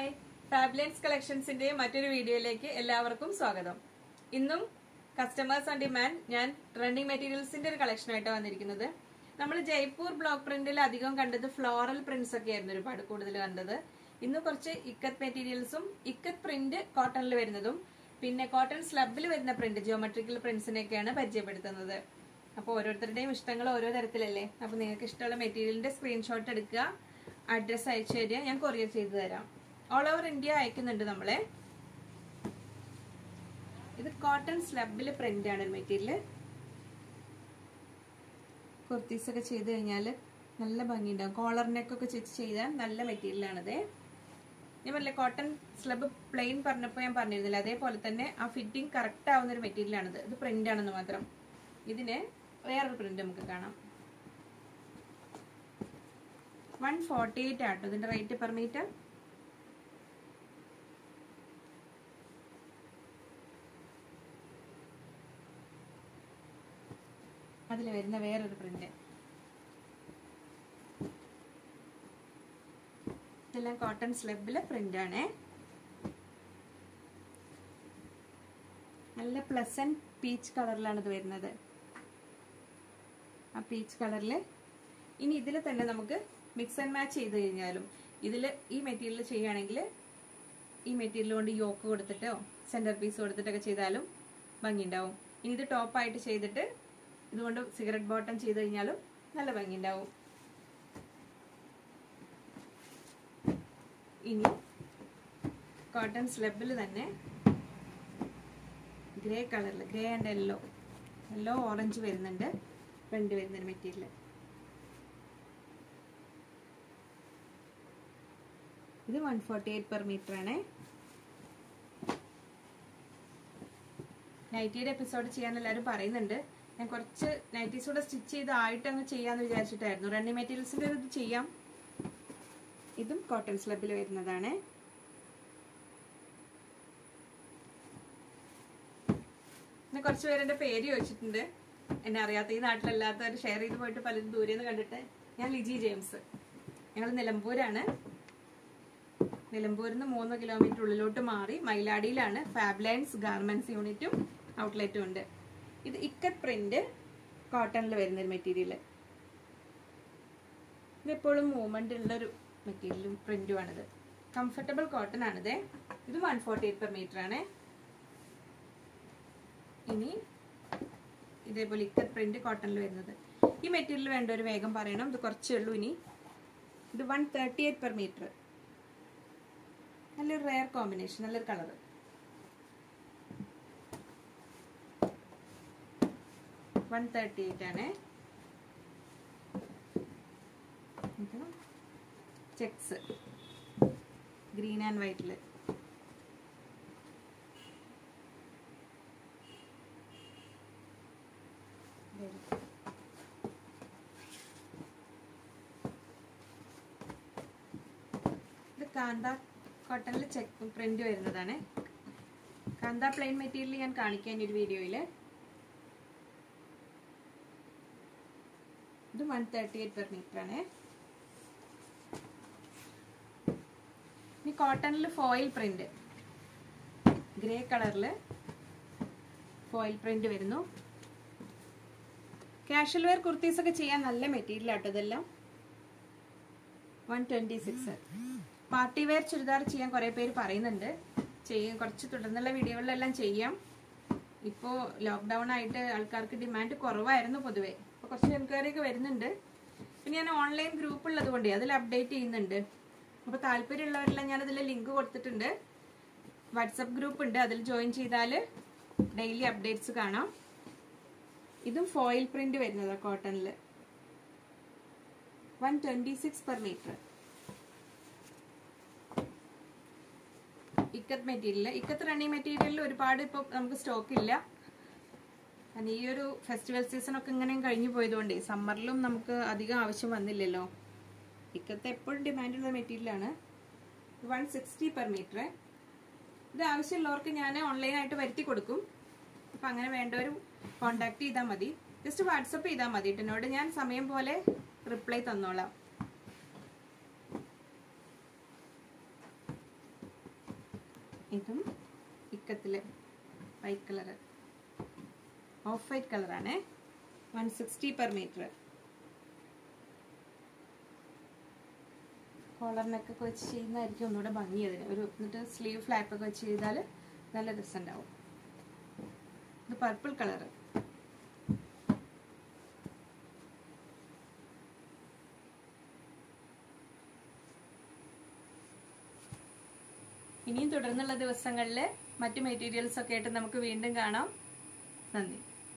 Hi. ഫാബ്ലൻസ് കളക്ഷൻസിന്റെ മറ്റൊരു വീഡിയോയിലേക്ക് എല്ലാവർക്കും സ്വാഗതം. ഇന്നും കസ്റ്റമേഴ്സ് ഓൺ ഡിമാൻഡ് ഞാൻ ട്രെൻഡിങ് മെറ്റീരിയൽസിന്റെ ഒരു കളക്ഷനായിട്ട് വന്നിരിക്കുന്നത്. നമ്മൾ ജയ്പൂർ ബ്ലോക്ക് പ്രിന്റിൽ അധികം കണ്ടത് ഫ്ലോറൽ പ്രിന്റ്സ് ഒക്കെ ആയിരുന്നു ഒരുപാട് കൂടുതൽ കണ്ടത്. ഇന്ന് കുറച്ച് ഇക്കത്ത് മെറ്റീരിയൽസും ഇക്കത്ത് പ്രിന്റ് കോട്ടണിൽ വരുന്നതും പിന്നെ കോട്ടൺ സ്ലബിൽ വരുന്ന പ്രിന്റ് ജിയോമെട്രിക്കൽ പ്രിന്റ്സിനെയൊക്കെയാണ് പരിചയപ്പെടുത്തുന്നത്. അപ്പോൾ ഓരോരുത്തരുടെയും ഇഷ്ടങ്ങൾ ഓരോ തരത്തിലല്ലേ? അപ്പോൾ നിങ്ങൾക്ക് ഇഷ്ടമുള്ള മെറ്റീരിയലിന്റെ സ്ക്രീൻഷോട്ട് എടുക്കുക അഡ്രസ്സ് അയച്ചു തരിക ഞാൻ കൊറിയർ ചെയ്തു തരാം. ഓൾ ഓവർ ഇന്ത്യ അയക്കുന്നുണ്ട് നമ്മളെ. ഇത് കോട്ടൺ സ്ലബിൽ പ്രിന്റ് ആണ് മെറ്റീരിയൽ കുർത്തീസ് ഒക്കെ ചെയ്ത് കഴിഞ്ഞാൽ നല്ല ഭംഗിയുണ്ടാവും. കോളർ നെക്കൊക്കെ ചെച്ച് ചെയ്താൽ നല്ല മെറ്റീരിയലാണിത് ഞാൻ പറഞ്ഞില്ല കോട്ടൺ സ്ലബ് പ്ലെയിൻ പറഞ്ഞപ്പോൾ ഞാൻ പറഞ്ഞിരുന്നില്ല. അതേപോലെ തന്നെ ആ ഫിറ്റിംഗ് കറക്റ്റ് ആവുന്ന ഒരു മെറ്റീരിയലാണിത് ഇത് പ്രിന്റ് ആണെന്ന് മാത്രം. ഇതിന് വേറൊരു പ്രിന്റ് നമുക്ക് കാണാം. വൺ ഫോർട്ടി എയ്റ്റ് ആട്ടോ. ഇതിന്റെ റേറ്റ് പെർ മീറ്റർ അതിൽ വരുന്ന വേറൊരു പ്രിന്റ് ഇതെല്ലാം കോട്ടൺ സ്ലബിലെ പ്രിന്റ് ആണേ. നല്ല പ്ലസന്റ് പീച്ച് കളറിലാണ് ഇത് വരുന്നത്. ആ പീച്ച് കളറിൽ ഇനി ഇതിൽ തന്നെ നമുക്ക് മിക്സ് ആൻഡ് മാച്ച് ചെയ്ത് കഴിഞ്ഞാലും ഇതിൽ ഈ മെറ്റീരിയൽ ചെയ്യുകയാണെങ്കിൽ ഈ മെറ്റീരിയൽ കൊണ്ട് യോക്ക് കൊടുത്തിട്ടോ സെന്റർ പീസ് കൊടുത്തിട്ടൊക്കെ ചെയ്താലും ഭംഗി ഉണ്ടാവും ഇനി ഇത് ടോപ്പായിട്ട് ചെയ്തിട്ട് ഇതുകൊണ്ട് സിഗരറ്റ് ബോട്ടം ചെയ്ത് കഴിഞ്ഞാലും നല്ല ഭംഗി ഉണ്ടാവും ഇനി കോട്ടൺ സ്ലബിൽ തന്നെ ഗ്രേ കളറിൽ grey and yellow yellow orange വരുന്നുണ്ട്. ഫ്രണ്ട് വരുന്നൊരു മെറ്റീരിയൽ ഇത് one forty eight per metre ആണ്. നൈറ്റിയുടെ എപ്പിസോഡ് ചെയ്യാൻ എല്ലാവരും പറയുന്നുണ്ട്. ഞാൻ കുറച്ച് നൈറ്റീസ് കൂടെ സ്റ്റിച്ച് ചെയ്ത് ആയിട്ട് അങ്ങ് ചെയ്യാന്ന് വിചാരിച്ചിട്ടായിരുന്നു. റണ്ണി മെറ്റീരിയൽസിന്റെ ഇത് ചെയ്യാം. ഇതും കോട്ടൺ സ്ലബിൽ വരുന്നതാണ്. പിന്നെ കുറച്ച് പേരെന്റെ പേര് ചോദിച്ചിട്ടുണ്ട്. എന്നെ അറിയാത്ത ഈ നാട്ടിലല്ലാത്തവർ ഷെയർ ചെയ്ത് പോയിട്ട് പലരും ദൂരെ നിന്ന് കണ്ടിട്ട്. ഞാൻ ലിജി ജെയിംസ്. ഞങ്ങൾ നിലമ്പൂരാണ്. നിലമ്പൂരിൽ നിന്ന് മൂന്ന് കിലോമീറ്റർ ഉള്ളിലോട്ട് മാറി മൈലാടിയിലാണ് ഫാബ്ലൈൻസ് ഗാർമെന്റ്സ് യൂണിറ്റും ഔട്ട്ലെറ്റും ഉണ്ട്. ഇത് ഇക്കറ്റ് പ്രിന്റ് കോട്ടണിൽ വരുന്നൊരു മെറ്റീരിയൽ ഇതെപ്പോഴും മൂവ്മെന്റ് ഉള്ളൊരു മെറ്റീരിയലും പ്രിന്റുമാണിത് കംഫർട്ടബിൾ കോട്ടൺ ആണിത്. ഇത് one forty eight per metre ആണ്. ഇനി ഇതേപോലെ ഇക്കറ്റ് പ്രിന്റ് കോട്ടണിൽ വരുന്നത്. ഈ മെറ്റീരിയൽ വേണ്ട ഒരു വേഗം പറയണം. ഇത് കുറച്ചേ ഉള്ളൂ ഇനി. ഇത് one thirty eight per metre നല്ലൊരു റെയർ കോമ്പിനേഷൻ നല്ലൊരു കളർ വൺ തേർട്ടി എയ്റ്റ് ആണ് ചെക്സ്. ഗ്രീൻ ആൻഡ് വൈറ്റിൽ. ഇത് കാന്ത ചെക്ക് പ്രിന്റ് വരുന്നതാണ്. കാന്ത പ്ലെയിൻ മെറ്റീരിയൽ ഞാൻ കാണിക്കാൻ ഒരു വീഡിയോയിൽ ഇത് one thirty eight per metre ആണ്. ഇനി കോട്ടണിൽ ഫോയിൽ പ്രിന്റ് ഗ്രേ കളറിൽ ഫോയിൽ പ്രിന്റ് വരുന്നു. കാഷ്വൽ വെയർ കുർത്തീസ് ഒക്കെ ചെയ്യാൻ നല്ല മെറ്റീരിയൽ ആട്ടോ ഇതെല്ലാം. One twenty six party wear churidar ചെയ്യാൻ കുറേ പേര് പറയുന്നുണ്ട്. ചെയ്യാൻ കുറച്ച് തുടർന്നുള്ള വീഡിയോകളിലെല്ലാം ചെയ്യാം. ഇപ്പോൾ ലോക്ക്ഡൗൺ ആയിട്ട് ആൾക്കാർക്ക് ഡിമാൻഡ് കുറവായിരുന്നു പൊതുവേ. കുറച്ച് എൻക്വയറി വരുന്നുണ്ട്. പിന്നെ ഞാൻ ഓൺലൈൻ ഗ്രൂപ്പ് ഉള്ളത് കൊണ്ടേ അതിൽ അപ്ഡേറ്റ് ചെയ്യുന്നുണ്ട്. അപ്പോൾ താല്പര്യമുള്ളവരെല്ലാം ഞാൻ അതിൽ ലിങ്ക് കൊടുത്തിട്ടുണ്ട്. വാട്സപ്പ് ഗ്രൂപ്പ് ഉണ്ട്. അതിൽ ജോയിൻ ചെയ്താൽ ഡെയിലി അപ്ഡേറ്റ്സ് കാണാം. ഇതും ഫോയിൽ പ്രിന്റ് വരുന്നതാണ് കോട്ടണിൽ one twenty six per metre ikat material ikat running മെറ്റീരിയലിൽ ഒരുപാട് ഇപ്പോൾ നമുക്ക് സ്റ്റോക്ക് ഇല്ല. ഈ ഒരു ഫെസ്റ്റിവൽ സീസൺ ഒക്കെ ഇങ്ങനെയും കഴിഞ്ഞു പോയതുകൊണ്ട് സമ്മറിലും നമുക്ക് അധികം ആവശ്യം വന്നില്ലല്ലോ. ഇക്കത്തെ എപ്പോഴും ഡിമാൻഡുള്ള മെറ്റീരിയലാണ് വൺ സിക്സ്റ്റി പെർ മീറ്റർ ഇത് ആവശ്യമുള്ളവർക്ക് ഞാൻ ഓൺലൈനായിട്ട് വരുത്തി കൊടുക്കും. അപ്പം അങ്ങനെ വേണ്ടവർ കോണ്ടാക്ട് ചെയ്താൽ മതി. ജസ്റ്റ് വാട്സപ്പ് ചെയ്താൽ മതി എന്നോട് ഞാൻ സമയം പോലെ റിപ്ലൈ തന്നോളാം. ഇതും ഇക്കത്തിൽ വൈറ്റ് കളറ് ഓഫ് വൈറ്റ് കളറാണേ വൺ സിക്സ്റ്റി പെർ മീറ്റർ കോളറിനൊക്കെ വെച്ച് ചെയ്യുന്നതായിരിക്കും ഒന്നുകൂടെ ഭംഗി അതിന്. ഒരു എന്നിട്ട് സ്ലീവ് ഫ്ലാപ്പൊക്കെ വെച്ച് ചെയ്താൽ നല്ല രസമുണ്ടാവും ഇത് പർപ്പിൾ കളറ് ഇനിയും തുടർന്നുള്ള ദിവസങ്ങളിൽ മറ്റു മെറ്റീരിയൽസ് ഒക്കെ ആയിട്ട് നമുക്ക് വീണ്ടും കാണാം. നന്ദി.